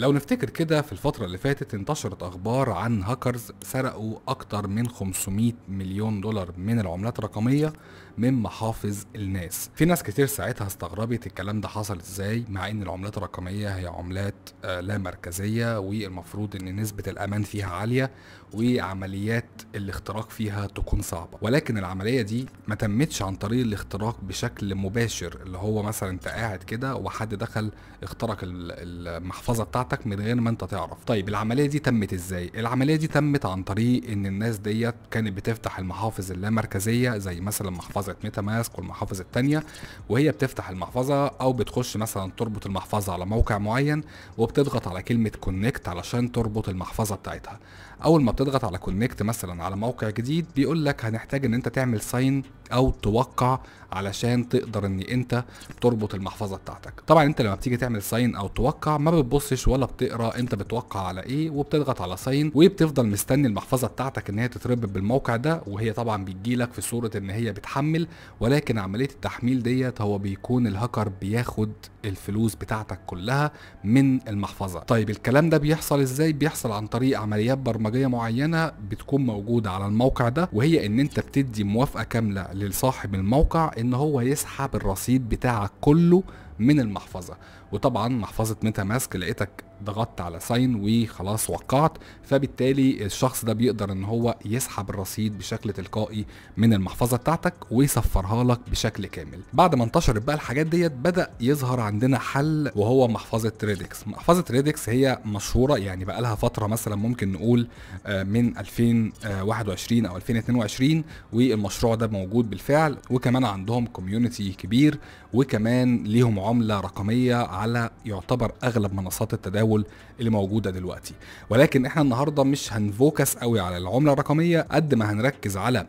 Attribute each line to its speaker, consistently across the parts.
Speaker 1: لو نفتكر كده في الفترة اللي فاتت انتشرت أخبار عن هاكرز سرقوا أكتر من 500 مليون دولار من العملات الرقمية من محافظ الناس. في ناس كتير ساعتها استغربت الكلام ده حصل إزاي مع إن العملات الرقمية هي عملات آه، لا مركزية والمفروض إن نسبة الأمان فيها عالية وعمليات الاختراق فيها تكون صعبة. ولكن العملية دي ما تمتش عن طريق الاختراق بشكل مباشر اللي هو مثلا أنت قاعد كده وحد دخل اخترق ال- المحفظة بتاعتك من غير ما أنت تعرف. طيب العملية دي تمت إزاي؟ العملية دي تمت عن طريق إن الناس ديت كانت بتفتح المحافظ اللامركزية زي مثلا محفظة MetaMask والمحافظ التانية وهي بتفتح المحفظة أو بتخش مثلا تربط المحفظة على موقع معين وبتضغط على كلمة connect علشان تربط المحفظة بتاعتها. أول ما بتضغط على connect مثلا على موقع جديد بيقول لك هنحتاج إن أنت تعمل sign أو توقع علشان تقدر إن أنت تربط المحفظة بتاعتك. طبعا أنت لما بتيجي تعمل sign أو توقع ما بتبصش ولا بتقرأ أنت بتوقع على إيه وبتضغط على sign وبتفضل مستني المحفظة بتاعتك إن هي تتربط بالموقع ده وهي طبعا بتجيلك في صورة إن هي بتحمل ولكن عملية التحميل ديت هو بيكون الهاكر بياخد الفلوس بتاعتك كلها من المحفظة. طيب الكلام ده بيحصل إزاي؟ بيحصل عن طريق عمليات برمجيه معينة بتكون موجودة على الموقع ده وهي إن أنت بتدي موافقة كاملة لصاحب الموقع إن هو يسحب الرصيد بتاعك كله من المحفظة. وطبعا محفظة MetaMask لقيتك ضغطت على sign وخلاص وقعت فبالتالي الشخص ده بيقدر إن هو يسحب الرصيد بشكل تلقائي من المحفظة بتاعتك ويصفرها لك بشكل كامل. بعد ما انتشرت بقى الحاجات ديت بدأ يظهر عندنا حل وهو محفظة Radix. محفظة Radix هي مشهورة يعني بقى لها فترة مثلا ممكن نقول آه، من 2021 أو 2022 والمشروع ده موجود بالفعل وكمان عندهم community كبير وكمان ليهم عملة رقمية على يعتبر أغلب منصات التداول اللي موجودة دلوقتي. ولكن إحنا النهارده مش هن focus قوي على العملة الرقمية قد ما هنركز على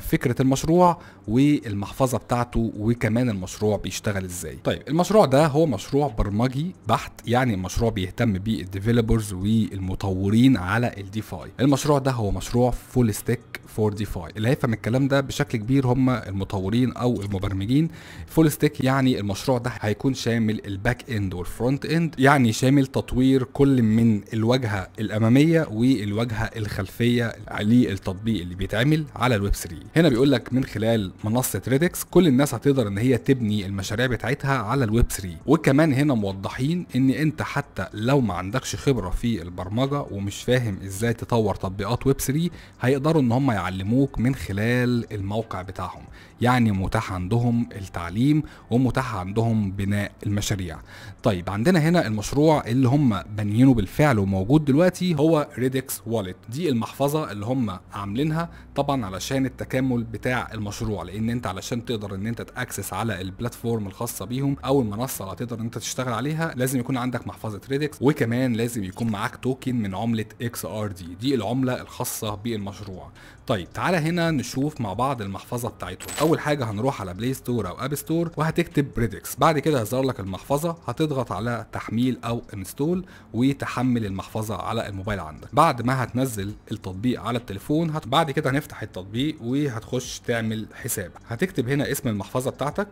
Speaker 1: فكرة المشروع والمحفظة بتاعته وكمان المشروع بيشتغل إزاي. طيب المشروع ده هو مشروع برمجي بحت يعني المشروع بيهتم بيه ال developers والمطورين على ال DeFi المشروع ده هو مشروع full stack for DeFi اللي هيفهم الكلام ده بشكل كبير هم المطورين أو المبرمجين. full stack يعني المشروع ده هيكون شامل ال back end وال front end يعني شامل تطوير كل من الواجهة الأمامية والواجهة الخلفية للتطبيق اللي بيتعمل على الويب 3 هنا بيقول لك من خلال منصة Radix كل الناس هتقدر إن هي تبني المشاريع بتاعتها على الويب 3 وكمان هنا موضحين إن أنت حتى لو ما عندكش خبرة في البرمجة ومش فاهم إزاي تطور تطبيقات ويب 3 هيقدروا إن هم يعلموك من خلال الموقع بتاعهم. يعني متاح عندهم التعليم ومتاح عندهم بناء المشاريع. طيب عندنا هنا المشروع اللي هم بانيينه بالفعل وموجود دلوقتي هو Radix Wallet دي المحفظة اللي هم عاملينها طبعا علشان التكامل بتاع المشروع لأن أنت علشان تقدر إن أنت ت access على ال platform الخاصة بيهم أو المنصه اللي هتقدر إن أنت تشتغل عليها لازم يكون عندك محفظة Radix وكمان لازم يكون معاك token من عملة XRD دي العملة الخاصة بالمشروع. طيب تعالى هنا نشوف مع بعض المحفظة بتاعتهم. أول حاجة هنروح على Play Store أو App Store وهتكتب Radix بعد كده هيظهر لك المحفظة هتضغط على تحميل أو install وتحمل المحفظة على الموبايل عندك. بعد ما هتنزل التطبيق على التليفون هت... بعد كده هنفتح التطبيق وهتخش تعمل حساب. هتكتب هنا اسم المحفظة بتاعتك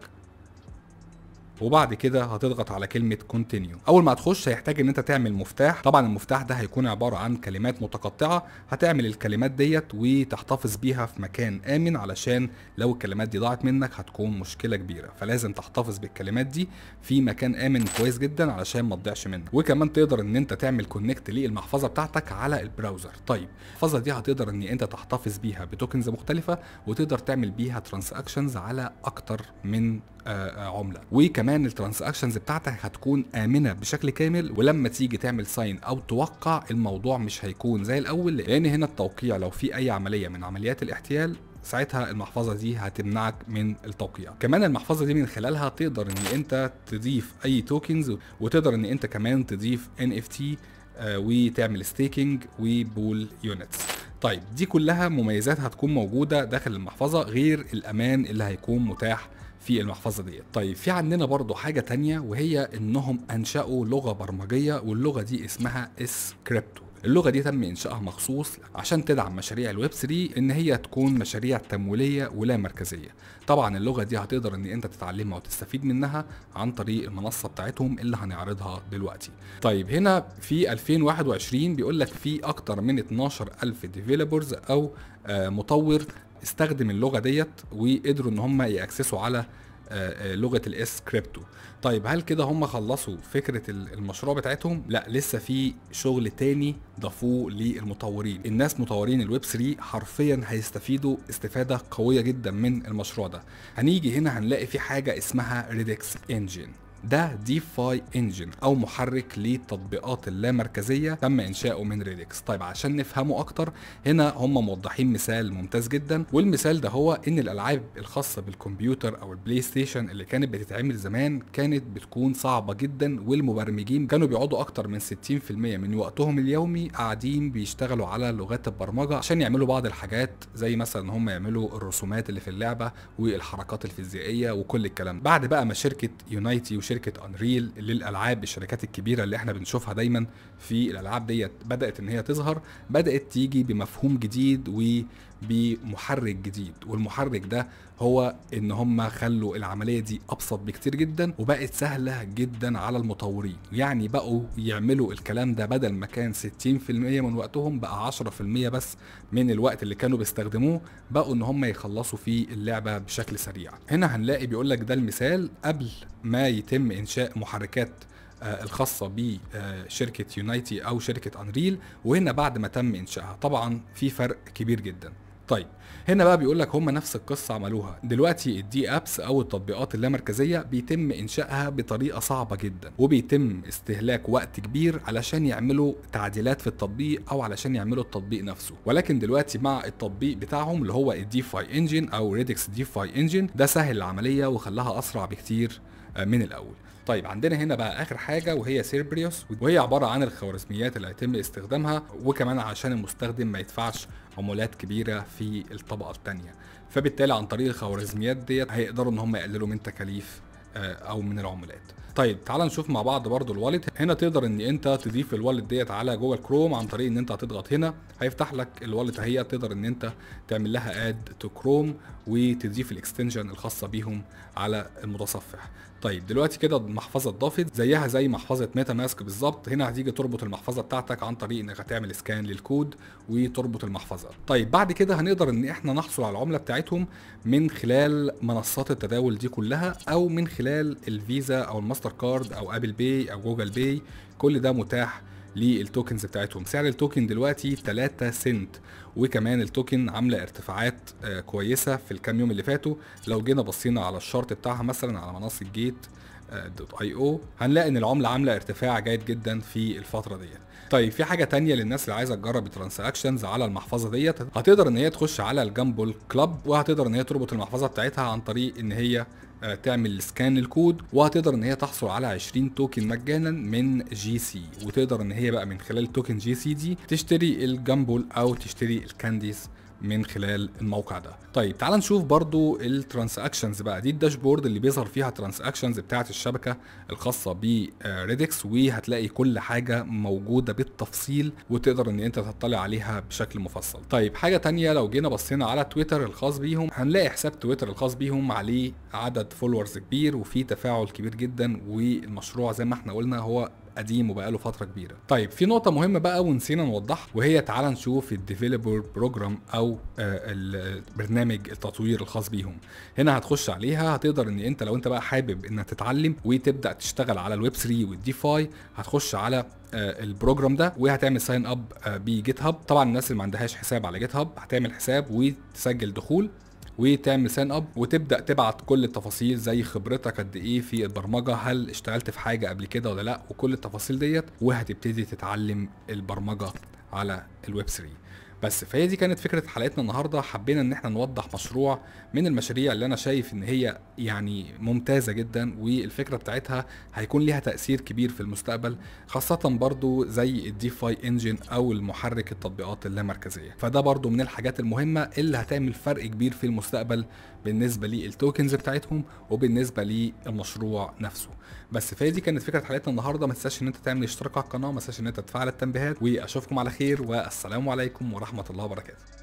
Speaker 1: وبعد كده هتضغط على كلمة continue أول ما هتخش هيحتاج إن أنت تعمل مفتاح. طبعا المفتاح ده هيكون عبارة عن كلمات متقطعة هتعمل الكلمات ديت وتحتفظ بيها في مكان آمن علشان لو الكلمات دي ضاعت منك هتكون مشكلة كبيرة. فلازم تحتفظ بالكلمات دي في مكان آمن كويس جدا علشان ما تضيعش منك. وكمان تقدر إن أنت تعمل connect للمحفظة بتاعتك على ال browser. طيب المحفظة دي هتقدر إن أنت تحتفظ بيها ب tokens مختلفة وتقدر تعمل بيها transactions على أكتر من عملة. وكمان ال transactions بتاعتك هتكون آمنة بشكل كامل ولما تيجي تعمل sign أو توقع الموضوع مش هيكون زي الأول لأن هنا التوقيع لو في أي عملية من عمليات الاحتيال ساعتها المحفظة دي هتمنعك من التوقيع. كمان المحفظة دي من خلالها تقدر إن أنت تضيف أي tokens وتقدر إن أنت كمان تضيف NFT وتعمل staking و pool units طيب دي كلها مميزات هتكون موجودة داخل المحفظة غير الأمان اللي هيكون متاح في المحفظة ديت. طيب في عندنا برضو حاجة تانية وهي إنهم أنشأوا لغة برمجية واللغة دي اسمها Scrypto اللغة دي تم إنشائها مخصوص عشان تدعم مشاريع الويب 3 إن هي تكون مشاريع تمويلية ولا مركزية. طبعا اللغة دي هتقدر إن أنت تتعلمها وتستفيد منها عن طريق المنصة بتاعتهم اللي هنعرضها دلوقتي. طيب هنا في 2021 بيقول لك في أكتر من 12000 developers أو آه، مطور استخدم اللغة ديت وقدروا إن هم ي access وا على آه، آه، لغة ال Scrypto طيب هل كده هم خلصوا فكرة ال- المشروع بتاعتهم؟ لا لسه في شغل تاني ضافوه للمطورين. الناس مطورين الويب 3 حرفيا هيستفيدوا استفادة قوية جدا من المشروع ده. هنيجي هنا هنلاقي في حاجة اسمها Radix Engine ده DeFi Engine أو محرك للتطبيقات اللامركزية تم إنشاؤه من Radix طيب عشان نفهمه أكتر هنا هم موضحين مثال ممتاز جدا والمثال ده هو إن الألعاب الخاصة بالكمبيوتر أو ال PlayStation اللي كانت بتتعمل زمان كانت بتكون صعبة جدا والمبرمجين كانوا بيقعدوا أكتر من 60% من وقتهم اليومي قاعدين بيشتغلوا على لغات البرمجة عشان يعملوا بعض الحاجات زي مثلا ان هم يعملوا الرسومات اللي في اللعبة والحركات الفيزيائية وكل الكلام. بعد بقى ما شركة يونايتي وشركه انريل للألعاب الشركات الكبيرة اللي إحنا بنشوفها دايما في الألعاب ديت بدأت إن هي تظهر بدأت تيجي بمفهوم جديد وبمحرك جديد. والمحرك ده هو إن هم خلوا العملية دي أبسط بكتير جدا وبقت سهلة جدا على المطورين. يعني بقوا يعملوا الكلام ده بدل ما كان 60% من وقتهم بقى 10% بس من الوقت اللي كانوا بيستخدموه بقوا إن هم يخلصوا فيه اللعبة بشكل سريع. هنا هنلاقي بيقول لك ده المثال قبل ما يتم إنشاء محركات آه، الخاصة بشركة Unity أو شركة Unreal وهنا بعد ما تم إنشائها. طبعا في فرق كبير جدا. طيب هنا بقى بيقول لك هم نفس القصة عملوها. دلوقتي ال DApps أو التطبيقات اللامركزية بيتم إنشائها بطريقة صعبة جدا وبيتم استهلاك وقت كبير علشان يعملوا تعديلات في التطبيق أو علشان يعملوا التطبيق نفسه. ولكن دلوقتي مع التطبيق بتاعهم اللي هو ال DeFi Engine أو Radix DeFi Engine ده سهل العملية وخلاها أسرع بكتير آه، من الأول. طيب عندنا هنا بقى آخر حاجة وهي Cerberus وهي عبارة عن الخوارزميات اللي هيتم استخدامها وكمان عشان المستخدم ما يدفعش عمولات كبيرة في الطبقة الثانية فبالتالي عن طريق الخوارزميات ديت هيقدروا إن هم يقللوا من تكاليف آه، أو من العمولات. طيب تعال نشوف مع بعض برضو ال wallet هنا تقدر إن أنت تضيف ال wallet ديت على Google Chrome عن طريق إن أنت هتضغط هنا. هيفتح لك ال wallet اهي تقدر إن أنت تعمل لها Add to Chrome وتضيف ال extension الخاصة بيهم على المتصفح. طيب دلوقتي كده المحفظة اتضافت زيها زي محفظة MetaMask بالظبط. هنا هتيجي تربط المحفظة بتاعتك عن طريق إنك هتعمل scan للكود وتربط المحفظة. طيب بعد كده هنقدر إن إحنا نحصل على العملة بتاعتهم من خلال منصات التداول دي كلها أو من خلال الفيزا أو الماستر كارد أو Apple Pay أو Google Pay كل ده متاح لل tokens بتاعتهم. سعر ال token دلوقتي 3 سنت. وكمان ال token عاملة ارتفاعات آه، كويسة في الكام يوم اللي فاتوا. لو جينا بصينا على ال chart بتاعها مثلا على منصة Gate dot io هنلاقي إن العملة عاملة ارتفاع جيد جدا في الفترة ديت. طيب في حاجة تانية للناس اللي عايزة تجرب ال transactions على المحفظة ديت. هتقدر إن هي تخش على ال Gumball Club وهتقدر إن هي تربط المحفظة بتاعتها عن طريق إن هي آه، تعمل scan للكود وهتقدر إن هي تحصل على 20 token مجانا من GC وتقدر إن هي بقى من خلال token GC دي تشتري ال gumball أو تشتري ال candies. من خلال الموقع ده. طيب تعال نشوف برضو ال transactions بقى. دي ال dashboard اللي بيظهر فيها ال transactions بتاعه الشبكة الخاصة ب Radix وهتلاقي كل حاجة موجودة بالتفصيل وتقدر إن أنت تطلع عليها بشكل مفصل. طيب حاجة تانية لو جينا بصينا على تويتر الخاص بيهم هنلاقي حساب تويتر الخاص بيهم عليه عدد followers كبير وفي تفاعل كبير جدا والمشروع زي ما إحنا قلنا هو قديم وبقاله فترة كبيرة. طيب في نقطة مهمة بقى ونسينا نوضحها وهي تعال نشوف ال developer program أو آه، البرنامج التطوير الخاص بيهم. هنا هتخش عليها هتقدر إن أنت لو أنت بقى حابب إنك تتعلم وتبدأ تشتغل على الويب 3 وال DeFi هتخش على آه، ال program ده وهتعمل sign up ب GitHub. طبعا الناس اللي ما عندهاش حساب على GitHub هتعمل حساب وتسجل دخول. وتعمل sign up وتبدأ تبعت كل التفاصيل زي خبرتك قد إيه في البرمجة هل اشتغلت في حاجة قبل كده ولا لأ وكل التفاصيل ديت وهتبتدي تتعلم البرمجة على الويب 3 بس فهي دي كانت فكرة حلقتنا النهارده. حبينا إن إحنا نوضح مشروع من المشاريع اللي أنا شايف إن هي يعني ممتازة جدا والفكرة بتاعتها هيكون ليها تأثير كبير في المستقبل خاصة برضو زي ال DeFi Engine أو المحرك التطبيقات اللامركزية. فده برضو من الحاجات المهمة اللي هتعمل فرق كبير في المستقبل بالنسبة لل tokens بتاعتهم وبالنسبة للمشروع نفسه. بس فهي دي كانت فكرة حلقتنا النهارده. ما تنساش إن أنت تعمل اشتراك على القناة ما تنساش إن أنت تفعل التنبيهات وأشوفكم على خير والسلام عليكم ورحمه الله وبركاته.